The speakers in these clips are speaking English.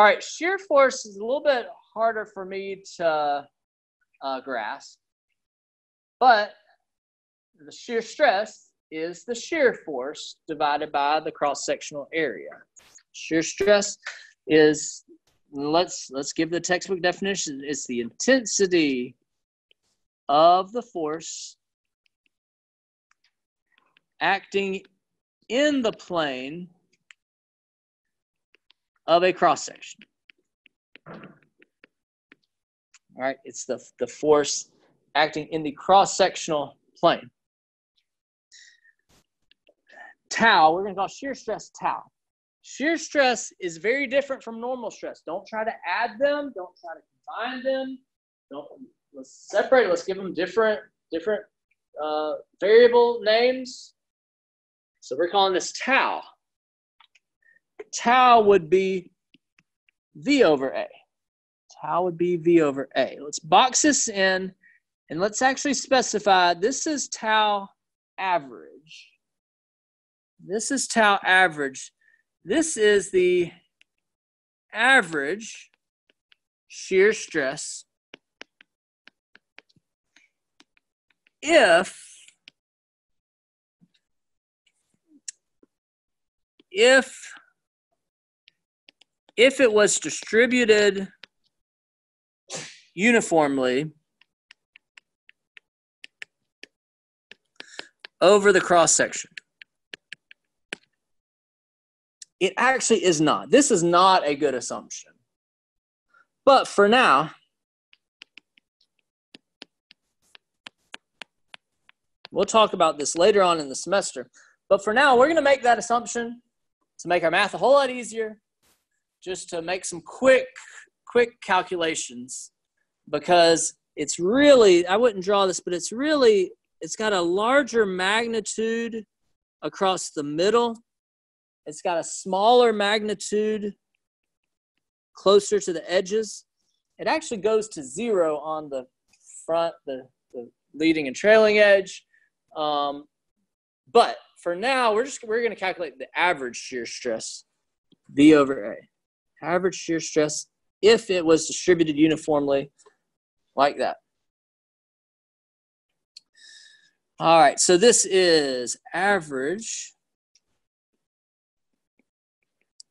All right, shear force is a little bit harder for me to uh, grasp, but the shear stress is the shear force divided by the cross-sectional area. Shear stress is let's let's give the textbook definition. It's the intensity of the force acting in the plane of a cross section. All right, it's the, the force acting in the cross sectional plane. Tau, we're going to call shear stress tau. Shear stress is very different from normal stress. Don't try to add them. Don't try to combine them. Don't let's separate. Let's give them different different uh, variable names. So we're calling this tau. Tau would be v over a. Tau would be v over a. Let's box this in, and let's actually specify this is tau average. This is tau average. This is the average shear stress if if if it was distributed uniformly over the cross section. It actually is not. This is not a good assumption. But for now, we'll talk about this later on in the semester. But for now, we're going to make that assumption to make our math a whole lot easier, just to make some quick, quick calculations because it's really, I wouldn't draw this, but it's really, it's got a larger magnitude across the middle it's got a smaller magnitude closer to the edges. It actually goes to zero on the front, the, the leading and trailing edge. Um, but for now, we're just we're going to calculate the average shear stress, V over A. Average shear stress if it was distributed uniformly like that. All right, so this is average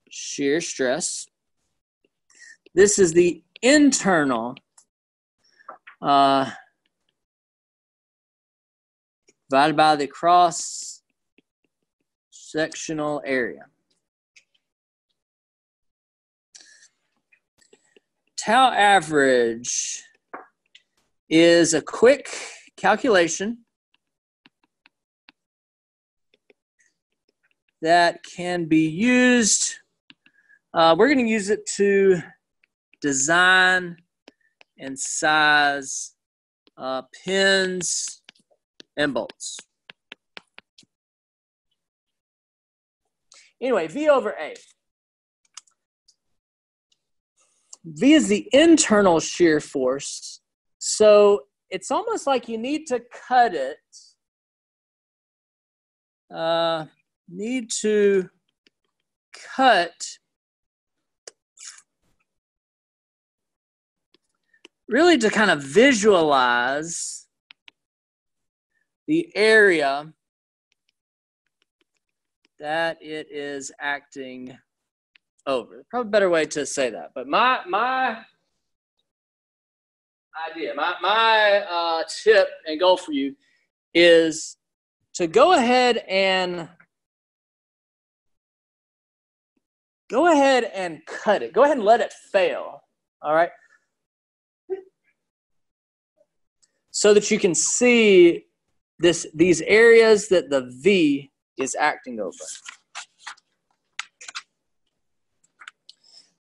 shear stress. This is the internal uh, divided by the cross sectional area. Tau average is a quick calculation that can be used uh, we're going to use it to design and size uh, pins and bolts. Anyway, V over A. V is the internal shear force. So it's almost like you need to cut it. Uh, need to cut really to kind of visualize the area that it is acting over. Probably a better way to say that. But my my idea, my my uh, tip and goal for you is to go ahead and go ahead and cut it. Go ahead and let it fail. All right so that you can see this these areas that the V is acting over.